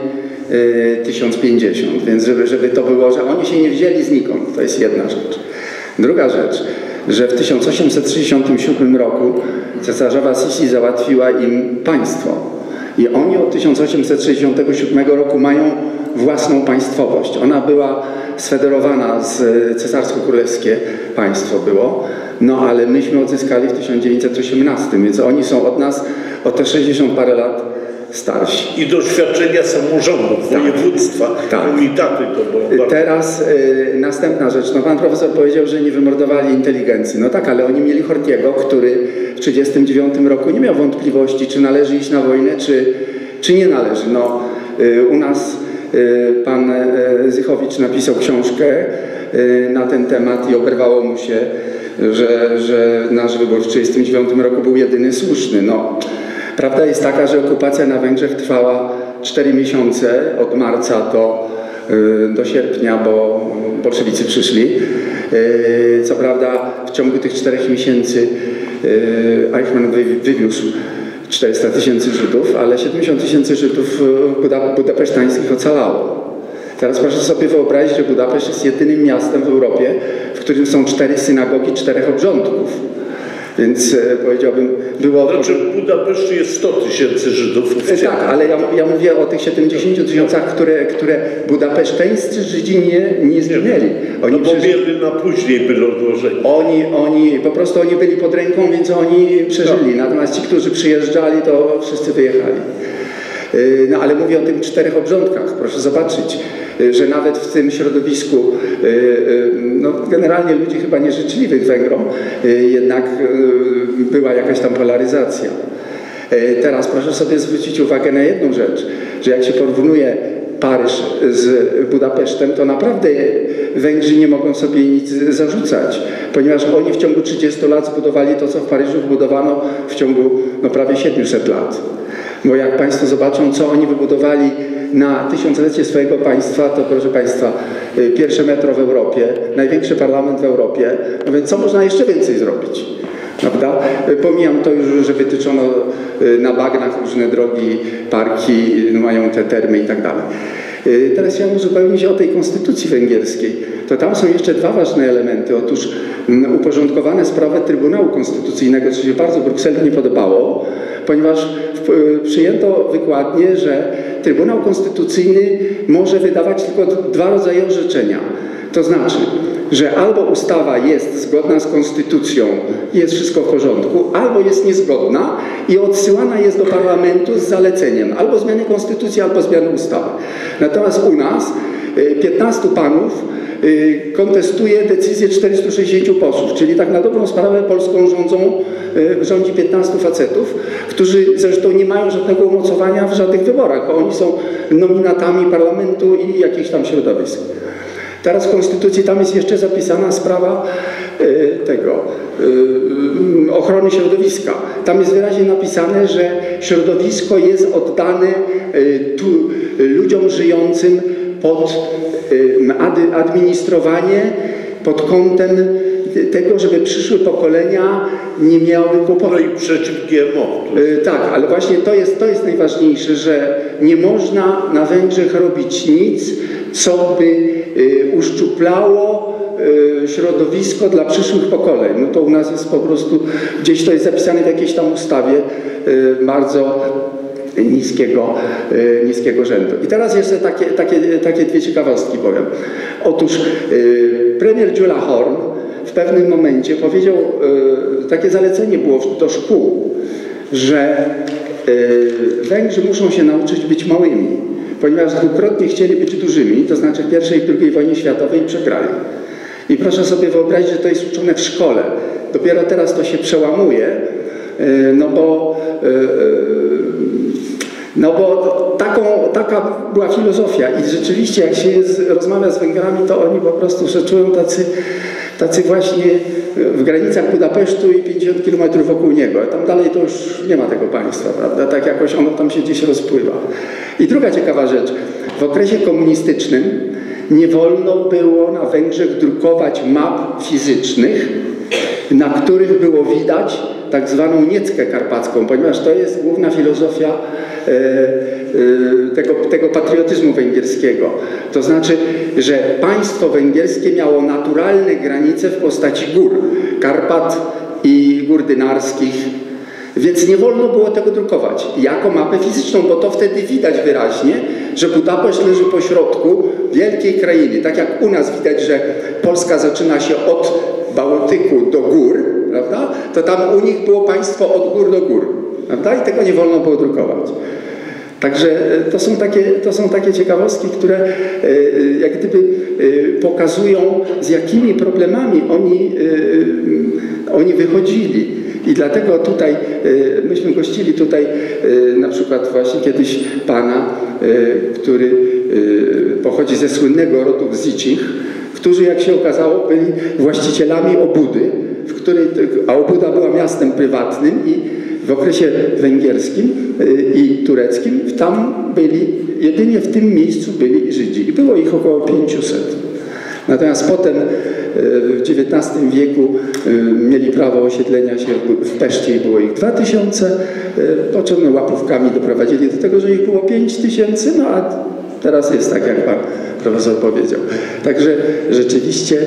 e, 1050, więc żeby, żeby to było, że oni się nie wzięli znikąd, to jest jedna rzecz. Druga rzecz, że w 1867 roku cesarzowa Sisi załatwiła im państwo. I oni od 1867 roku mają własną państwowość. Ona była sfederowana z cesarsko-królewskie państwo było, no ale myśmy odzyskali w 1918, więc oni są od nas o te 60 parę lat starsi. I doświadczenia samorządów, województwa, Tak. komitaty to było. Teraz y, następna rzecz. No, pan profesor powiedział, że nie wymordowali inteligencji. No tak, ale oni mieli Hortiego, który w 1939 roku nie miał wątpliwości, czy należy iść na wojnę, czy, czy nie należy. No, y, u nas y, pan y, Zychowicz napisał książkę y, na ten temat i oberwało mu się, że, że nasz wybór w 1939 roku był jedyny słuszny. No, prawda jest taka, że okupacja na Węgrzech trwała 4 miesiące, od marca do y, do sierpnia, bo bolszewicy przyszli. Y, Co prawda w ciągu tych czterech miesięcy y, Eichmann wy- wywiózł 400 tysięcy Żydów, ale 70 tysięcy Żydów Buda, budapesztańskich ocalało. Teraz proszę sobie wyobrazić, że Budapeszt jest jedynym miastem w Europie, w którym są cztery synagogi, czterech obrządków. Więc e, powiedziałbym, było... Znaczy w Budapeszcie jest 100 tysięcy Żydów E, oficjalnie. Tak, ale ja, ja mówię o tych 70 tysiącach, które, które budapeszteńscy Żydzi nie, nie zginęli. Oni, No bo przeży- wiele na później byli odłożeni. oni, oni, po prostu oni byli pod ręką, więc oni przeżyli. Natomiast ci, którzy przyjeżdżali, to wszyscy wyjechali. Yy, No ale mówię o tych czterech obrządkach. Proszę zobaczyć, yy, że nawet w tym środowisku yy, no, generalnie ludzi chyba nieżyczliwych Węgrom jednak była jakaś tam polaryzacja. Teraz proszę sobie zwrócić uwagę na jedną rzecz, że jak się porównuje Paryż z Budapesztem, to naprawdę Węgrzy nie mogą sobie nic zarzucać, ponieważ oni w ciągu 30 lat zbudowali to, co w Paryżu wybudowano w ciągu no, prawie 700 lat. Bo jak Państwo zobaczą, co oni wybudowali na tysiąclecie swojego państwa, to proszę Państwa, y, pierwsze metro w Europie, największy parlament w Europie, no więc co można jeszcze więcej zrobić? Prawda? Y, Pomijam to już, że wytyczono y, na bagnach różne drogi, parki, mają te termy i tak dalej. Y, Teraz chciałem uzupełnić o tej konstytucji węgierskiej. To tam są jeszcze dwa ważne elementy. Otóż mm, uporządkowane sprawy Trybunału Konstytucyjnego, co się bardzo Brukseli nie podobało, ponieważ y, przyjęto wykładnie, że Trybunał Konstytucyjny może wydawać tylko dwa rodzaje orzeczenia. To znaczy, że albo ustawa jest zgodna z konstytucją i jest wszystko w porządku, albo jest niezgodna i odsyłana jest do parlamentu z zaleceniem albo zmiany konstytucji, albo zmiany ustawy. Natomiast u nas y, 15 panów y, kontestuje decyzję 460 posłów, czyli tak na dobrą sprawę Polską rządzą, y, rządzi 15 facetów, którzy zresztą nie mają żadnego umocowania w żadnych wyborach, bo oni są nominatami parlamentu i jakichś tam środowisk. Teraz w Konstytucji tam jest jeszcze zapisana sprawa y, tego y, ochrony środowiska. Tam jest wyraźnie napisane, że środowisko jest oddane y, tu, y, ludziom żyjącym pod y, ad, administrowanie pod kątem tego, żeby przyszłe pokolenia nie miały No kłopotów. i przeciw GMO. Y, Tak, ale właśnie to jest, to jest najważniejsze, że nie można na Węgrzech robić nic, co by y, uszczuplało y, środowisko dla przyszłych pokoleń. No to u nas jest po prostu, gdzieś to jest zapisane w jakiejś tam ustawie y, bardzo niskiego, niskiego rzędu. I teraz jeszcze takie, takie, takie dwie ciekawostki powiem. Otóż premier Dziula Horn w pewnym momencie powiedział, takie zalecenie było do szkół, że Węgrzy muszą się nauczyć być małymi, ponieważ dwukrotnie chcieli być dużymi, to znaczy w pierwszej i drugiej wojnie światowej przegrali. I proszę sobie wyobrazić, że to jest uczone w szkole. Dopiero teraz to się przełamuje, y, no bo y, y, No bo taką, taka była filozofia i rzeczywiście jak się jest, rozmawia z Węgrami, to oni po prostu się czują tacy, tacy właśnie w granicach Budapesztu i 50 km wokół niego. A tam dalej to już nie ma tego państwa, prawda? Tak jakoś ono tam się gdzieś rozpływa. I druga ciekawa rzecz. W okresie komunistycznym nie wolno było na Węgrzech drukować map fizycznych, na których było widać tak zwaną nieckę karpacką, ponieważ to jest główna filozofia e, e, tego, tego patriotyzmu węgierskiego. To znaczy, że państwo węgierskie miało naturalne granice w postaci gór, Karpat i gór dynarskich, więc nie wolno było tego drukować jako mapę fizyczną, bo to wtedy widać wyraźnie, że Budapeszt leży po środku wielkiej krainy. Tak jak u nas widać, że Polska zaczyna się od Bałtyku do gór, prawda? To tam u nich było państwo od gór do gór, prawda? I tego nie wolno było drukować. Także e, to są takie, to są takie ciekawostki, które e, e, jak gdyby pokazują, z jakimi problemami oni, oni wychodzili. I dlatego tutaj, myśmy gościli tutaj na przykład właśnie kiedyś pana, który pochodzi ze słynnego rodu Zicich, którzy jak się okazało byli właścicielami obudy, w której, a obuda była miastem prywatnym i w okresie węgierskim y, i tureckim. Tam byli, jedynie w tym miejscu byli Żydzi. I było ich około 500. Natomiast potem y, w XIX wieku y, mieli prawo osiedlenia się w Peszcie i było ich 2000, po czym łapówkami doprowadzili do tego, że ich było 5000, no a teraz jest tak, jak pan profesor powiedział. Także rzeczywiście, e,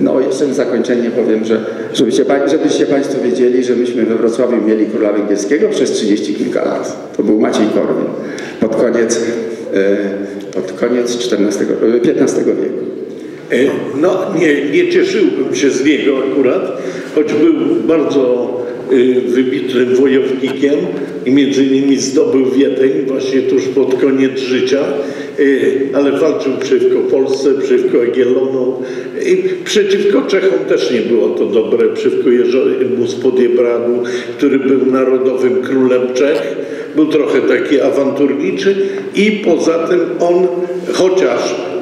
no jeszcze na zakończenie powiem, że żebyście, żebyście Państwo wiedzieli, że myśmy we Wrocławiu mieli króla węgierskiego przez 30 kilka lat. To był Maciej Korwin pod koniec, e, pod koniec XIV, XV wieku. E, no, nie, nie cieszyłbym się z niego akurat, choć był bardzo wybitnym wojownikiem i między innymi zdobył Wiedeń właśnie tuż pod koniec życia. Y, ale walczył przeciwko Polsce, przeciwko Agielonom i przeciwko Czechom też nie było to dobre, przeciwko Jerzemu z Podjebradu, który był narodowym królem Czech, był trochę taki awanturniczy i poza tym on, chociaż y,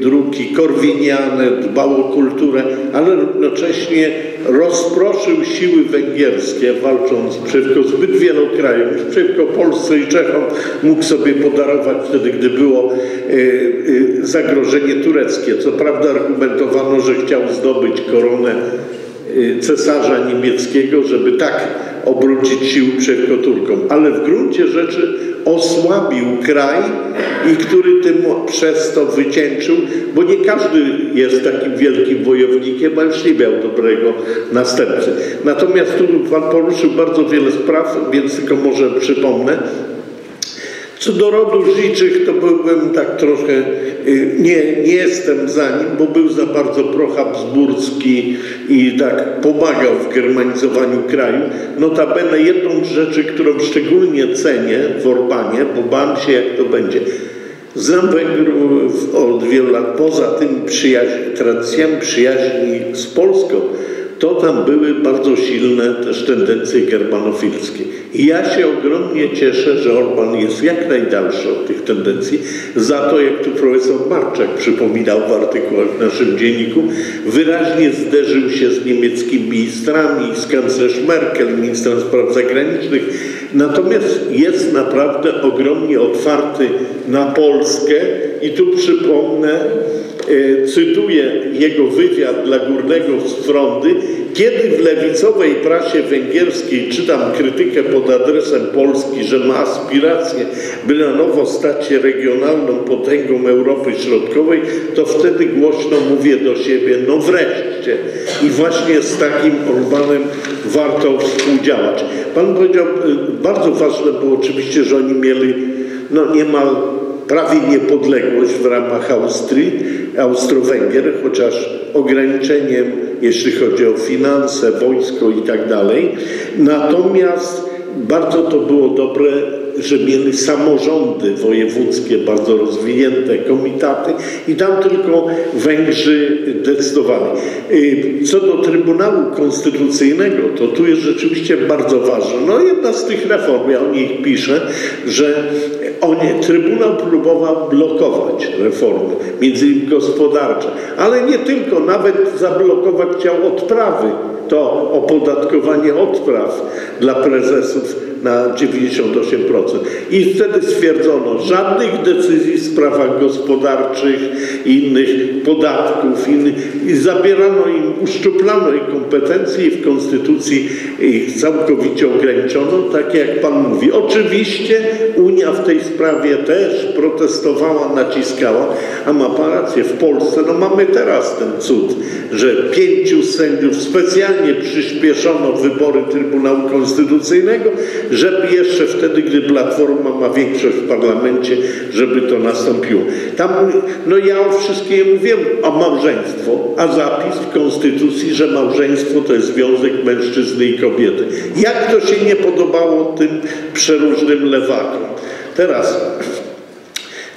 druki korwiniane, dbał o kulturę, ale równocześnie rozproszył siły węgierskie, walcząc przeciwko zbyt wielu krajom, przeciwko Polsce i Czechom, mógł sobie podarować wtedy, gdy było y, y, zagrożenie tureckie. Co prawda argumentowano, że chciał zdobyć koronę y, cesarza niemieckiego, żeby tak obrócić siły przeciwko Turkom, ale w gruncie rzeczy osłabił kraj i który tym przez to wycieńczył, bo nie każdy jest takim wielkim wojownikiem, a już nie miał dobrego następcy. Natomiast tu Pan poruszył bardzo wiele spraw, więc tylko może przypomnę. Co do rodu Żiczych, to byłbym tak trochę, y, nie, nie jestem za nim, bo był za bardzo prohabsburski i tak pomagał w germanizowaniu kraju. Notabene jedną z rzeczy, którą szczególnie cenię w Orbanie, bo bałem się jak to będzie. Znam Węgrów od wielu lat, poza tym przyjaźń, tradycjami przyjaźni z Polską to tam były bardzo silne też tendencje germanofilskie. I ja się ogromnie cieszę, że Orban jest jak najdalszy od tych tendencji. Za to, jak tu profesor Marczak przypominał w artykułach w naszym dzienniku, wyraźnie zderzył się z niemieckimi ministrami, z kanclerz Merkel, ministrem spraw zagranicznych. Natomiast jest naprawdę ogromnie otwarty na Polskę i tu przypomnę, cytuję jego wywiad dla Górnego Frondy, kiedy w lewicowej prasie węgierskiej czytam krytykę pod adresem Polski, że ma aspiracje, by na nowo stać się regionalną potęgą Europy Środkowej, to wtedy głośno mówię do siebie, no wreszcie. I właśnie z takim Orbanem warto współdziałać. Pan powiedział, e, bardzo ważne było oczywiście, że oni mieli no niemal prawie niepodległość w ramach Austrii, Austro-Węgier, chociaż ograniczeniem, jeśli chodzi o finanse, wojsko i tak dalej. Natomiast bardzo to było dobre, że mieli samorządy wojewódzkie bardzo rozwinięte, komitaty i tam tylko Węgrzy decydowali. Y, Co do Trybunału Konstytucyjnego, to tu jest rzeczywiście bardzo ważne. No jedna z tych reform, ja o nich piszę, że oni, Trybunał próbował blokować reformy, między innymi gospodarcze, ale nie tylko, nawet zablokować chciał odprawy, to opodatkowanie odpraw dla prezesów na 98%. I wtedy stwierdzono, żadnych decyzji w sprawach gospodarczych, innych podatków, innych, i zabierano im, uszczuplano ich kompetencje i w Konstytucji ich całkowicie ograniczono, tak jak Pan mówi. Oczywiście Unia w tej sprawie też protestowała, naciskała, a ma Pan rację, w Polsce no mamy teraz ten cud, że pięciu sędziów specjalnie przyspieszono wybory Trybunału Konstytucyjnego, żeby jeszcze wtedy, gdy Platforma ma większość w parlamencie, żeby to nastąpiło. Tam, no ja o wszystkim mówiłem, o małżeństwo, a zapis w Konstytucji, że małżeństwo to jest związek mężczyzny i kobiety. Jak to się nie podobało tym przeróżnym lewakom. Teraz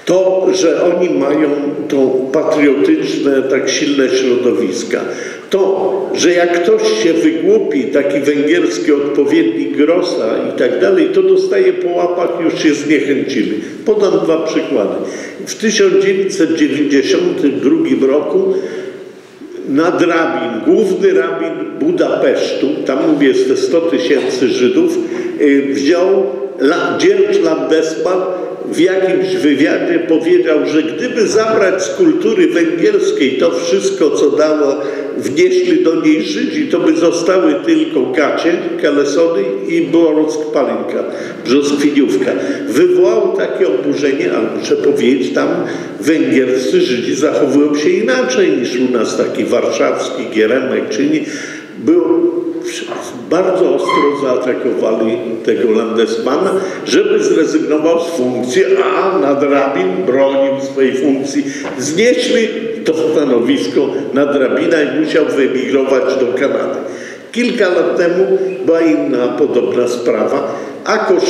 to, że oni mają to patriotyczne, tak silne środowiska, to, że jak ktoś się wygłupi, taki węgierski odpowiednik Grossa i tak dalej, to dostaje po łapach, już się zniechęcili. Podam dwa przykłady. W 1992 roku nad rabin, główny rabin Budapesztu, tam mówię jest te 100 tysięcy Żydów, y, wziął Dziercz Landesman w jakimś wywiadzie powiedział, że gdyby zabrać z kultury węgierskiej to wszystko, co dało, wnieśli do niej Żydzi, to by zostały tylko gacie, kalesony i Borock-Palinka, brzoskwiniówka. Wywołał takie oburzenie, ale muszę powiedzieć, tam węgierscy Żydzi zachowują się inaczej niż u nas, taki warszawski, Gieremek, czyli był bardzo ostro zaatakowali tego Landesmana, żeby zrezygnował z funkcji, a nadrabin bronił swojej funkcji. Znieśli to stanowisko nadrabina i musiał wyemigrować do Kanady. Kilka lat temu była inna podobna sprawa. Akos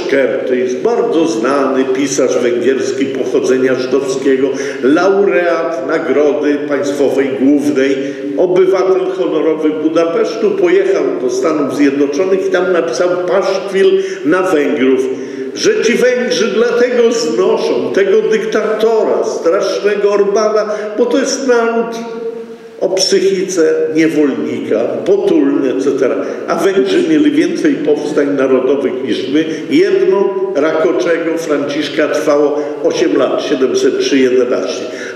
jest bardzo znany pisarz węgierski pochodzenia żydowskiego, laureat Nagrody Państwowej Głównej, obywatel honorowy Budapesztu, pojechał do Stanów Zjednoczonych i tam napisał paszkwil na Węgrów że ci Węgrzy dlatego znoszą tego dyktatora, strasznego Orbana, bo to jest naród o psychice niewolnika, potulny, etc. A Węgrzy mieli więcej powstań narodowych niż my. Jedno Rakoczego Franciszka trwało 8 lat, 703-11.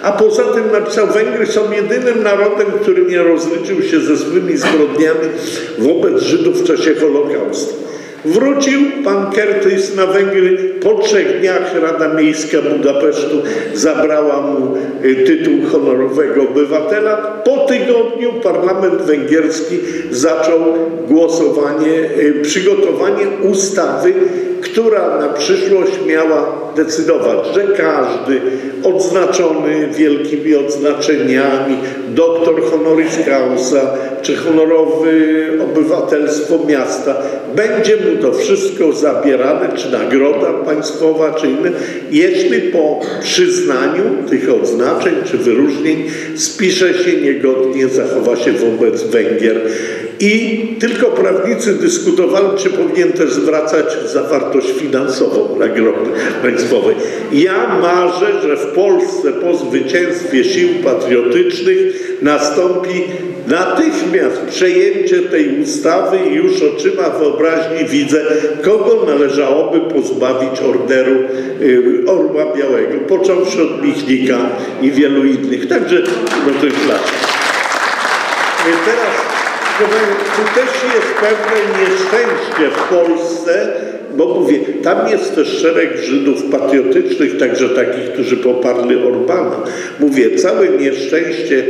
A poza tym napisał, Węgry są jedynym narodem, który nie rozliczył się ze złymi zbrodniami wobec Żydów w czasie Holokaustu. Wrócił pan Kertys na Węgry. Po trzech dniach Rada Miejska Budapesztu zabrała mu y, tytuł honorowego obywatela. Po tygodniu parlament węgierski zaczął głosowanie, y, przygotowanie ustawy, która na przyszłość miała decydować, że każdy odznaczony wielkimi odznaczeniami, doktor honoris causa czy honorowy obywatelstwo miasta, będzie to wszystko zabierane, czy nagroda państwowa, czy inne, jeśli po przyznaniu tych odznaczeń czy wyróżnień spisze się niegodnie, zachowa się wobec Węgier. I tylko prawnicy dyskutowali, czy powinien też zwracać zawartość finansową nagrody państwowej. Ja marzę, że w Polsce po zwycięstwie sił patriotycznych nastąpi natychmiast przejęcie tej ustawy już oczyma wyobraźni widzę, kogo należałoby pozbawić orderu y, Orła Białego, począwszy od Michnika i wielu innych. Także do tych lat. Y, Teraz tu też jest pewne nieszczęście w Polsce, bo mówię, tam jest też szereg Żydów patriotycznych, także takich, którzy poparli Orbana. Mówię, całe nieszczęście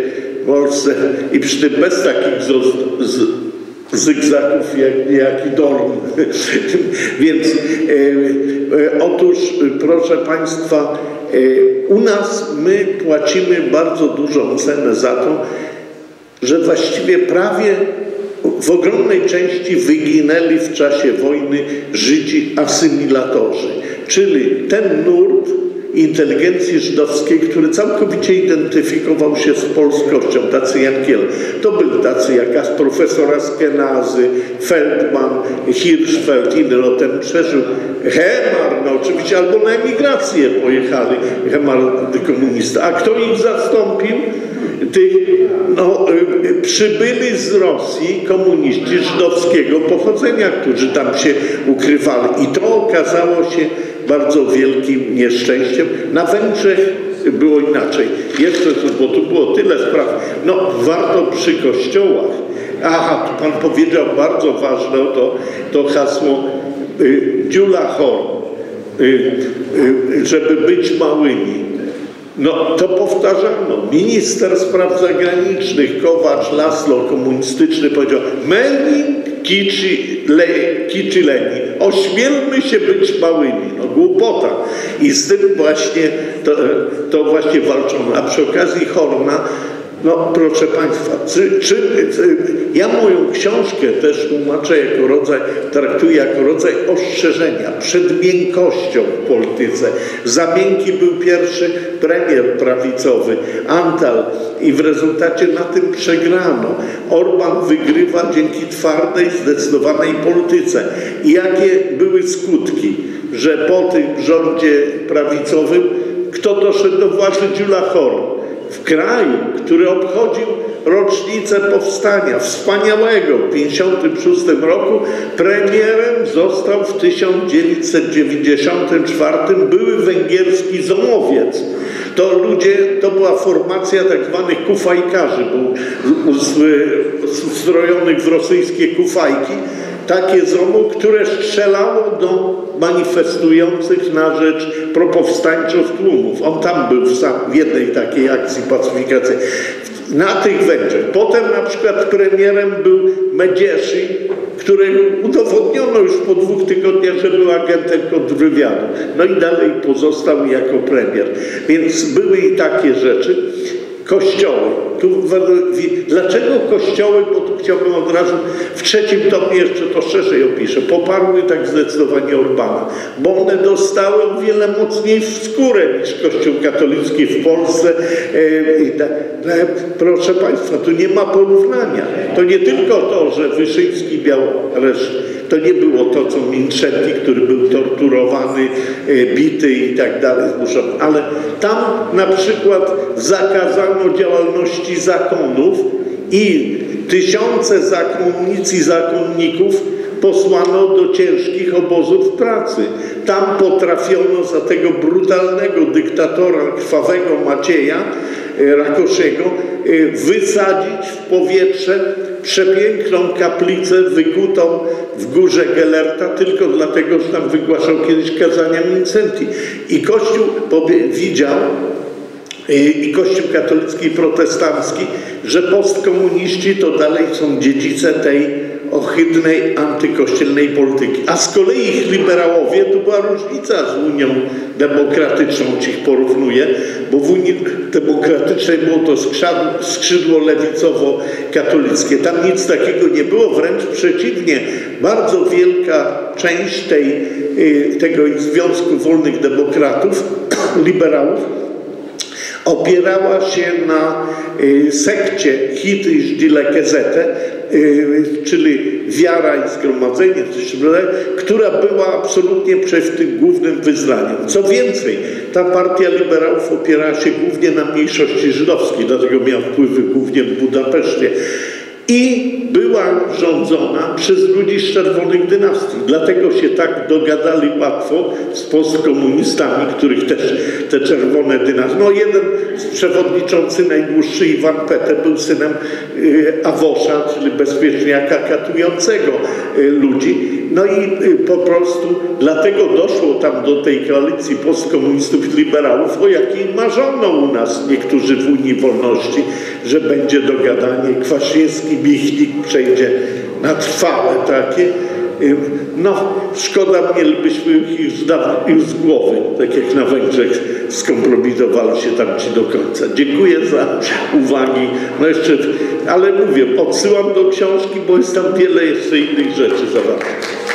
Polsce i przy tym bez takich zygzaków jak niejaki Dorn. Więc e, e, otóż, proszę Państwa, e, u nas my płacimy bardzo dużą cenę za to, że właściwie prawie w ogromnej części wyginęli w czasie wojny Żydzi asymilatorzy, czyli ten nurt inteligencji żydowskiej, który całkowicie identyfikował się z polskością, tacy Jankiel. To byli tacy jak profesor Askenazy, Feldman, Hirschfeld, inny, no ten przeżył Hemar, no oczywiście, albo na emigrację pojechali, Hemar komunista. A kto ich zastąpił? Tych, no, y, przybyli z Rosji komuniści żydowskiego pochodzenia, którzy tam się ukrywali. I to okazało się bardzo wielkim nieszczęściem. Na Węgrzech było inaczej. Jeszcze, bo tu było tyle spraw. No, warto przy kościołach. Aha, tu Pan powiedział bardzo ważne to, to hasło y, Dziula y, y, żeby być małymi. No to powtarzano. Minister spraw zagranicznych Kowacz Laslo komunistyczny powiedział Meni kici, le, kici leni. Ośmielmy się być małymi. No głupota. I z tym właśnie to, to właśnie walczono. A przy okazji Horna no proszę Państwa, czy, czy, czy, ja moją książkę też tłumaczę jako rodzaj, traktuję jako rodzaj ostrzeżenia przed miękkością w polityce. Za miękki był pierwszy premier prawicowy, Antal i w rezultacie na tym przegrano. Orban wygrywa dzięki twardej, zdecydowanej polityce. I jakie były skutki, że po tym rządzie prawicowym kto doszedł do władzy Dziula Horn? W kraju, który obchodził rocznicę powstania wspaniałego w 1956 roku, premierem został w 1994 były węgierski Zomowiec. To ludzie, to była formacja tak zwanych kufajkarzy, uzbrojonych w rosyjskie kufajki, takie ZOMO, które strzelało do manifestujących na rzecz propowstańczych tłumów. On tam był w, sam, w jednej takiej akcji pacyfikacyjnej. Na tych Węgrzech. Potem na przykład premierem był Medzieszy, który udowodniono już po dwóch tygodniach, że był agentem kontrwywiadu. No i dalej pozostał jako premier. Więc były i takie rzeczy. Kościoły. Tu, dlaczego kościoły, bo tu chciałbym od razu w trzecim tomie jeszcze to szerzej opiszę, poparły tak zdecydowanie Orbana, bo one dostały o wiele mocniej w skórę niż Kościół katolicki w Polsce. E, e, proszę Państwa, tu nie ma porównania. To nie tylko to, że Wyszyński miał resztę, to nie było to, co Minczewski, który był torturowany, e, bity i tak dalej, zmuszony. Ale tam na przykład zakazano działalności zakonów i tysiące zakonnic i zakonników posłano do ciężkich obozów pracy. Tam potrafiono za tego brutalnego dyktatora, krwawego Macieja e, Rakoszego, e, wysadzić w powietrze przepiękną kaplicę wykutą w górze Gellerta tylko dlatego, że tam wygłaszał kiedyś kazania Mincenti. I Kościół widział, i Kościół katolicki i protestancki, że postkomuniści to dalej są dziedzice tej ohydnej, antykościelnej polityki. A z kolei ich liberałowie, to była różnica z Unią Demokratyczną, ci ich porównuję, bo w Unii Demokratycznej było to skrzydło lewicowo-katolickie. Tam nic takiego nie było, wręcz przeciwnie. Bardzo wielka część tej, y, tego Związku Wolnych Demokratów, liberałów, opierała się na y, sekcie Hity Ździlekezete, y, czyli wiara i zgromadzenie, która była absolutnie przed tym głównym wyznaniem. Co więcej, ta partia liberałów opierała się głównie na mniejszości żydowskiej, dlatego miała wpływy głównie w Budapeszcie i była rządzona przez ludzi z czerwonych dynastii. Dlatego się tak dogadali łatwo z postkomunistami, których też te czerwone dynastie. No jeden z przewodniczący najdłuższy Iwan Pete był synem y, Awosza, czyli bezpieczniaka katującego y, ludzi. No i y, po prostu dlatego doszło tam do tej koalicji postkomunistów i liberałów, o jakiej marzono u nas niektórzy w Unii Wolności, że będzie dogadanie Kwasniewski, Michnik przejdzie na trwałe takie. Y, No, szkoda mnie, byśmy ich da- już z głowy, tak jak na Węgrzech, skompromitowali się tam ci do końca. Dziękuję za uwagi. No jeszcze, ale mówię, odsyłam do książki, bo jest tam wiele jeszcze innych rzeczy zawartych.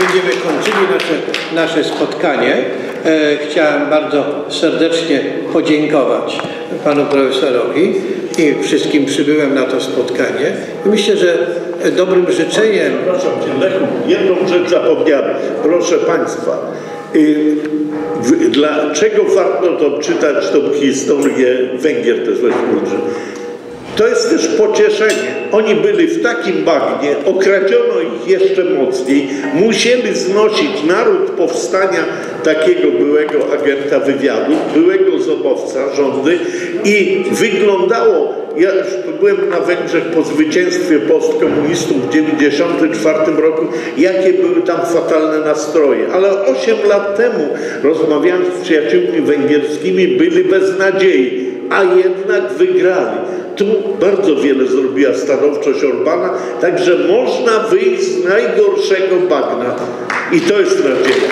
Będziemy kończyli nasze, nasze spotkanie. E, chciałem bardzo serdecznie podziękować panu profesorowi i wszystkim przybyłem na to spotkanie. Myślę, że dobrym życzeniem Przepraszam Cię, jedną rzecz zapomniałem. Proszę Państwa, y, dlaczego warto to czytać tą historię Węgier też weźmy To jest też pocieszenie. Oni byli w takim bagnie, okradziono ich jeszcze mocniej, musieli znosić naród powstania takiego byłego agenta wywiadu, byłego zobowca rządy i wyglądało, ja już byłem na Węgrzech po zwycięstwie postkomunistów w 1994 roku, jakie były tam fatalne nastroje, ale 8 lat temu rozmawiając z przyjaciółmi węgierskimi byli bez nadziei, a jednak wygrali. Tu bardzo wiele zrobiła stanowczość Orbana, także można wyjść z najgorszego bagna. I to jest nadzieja.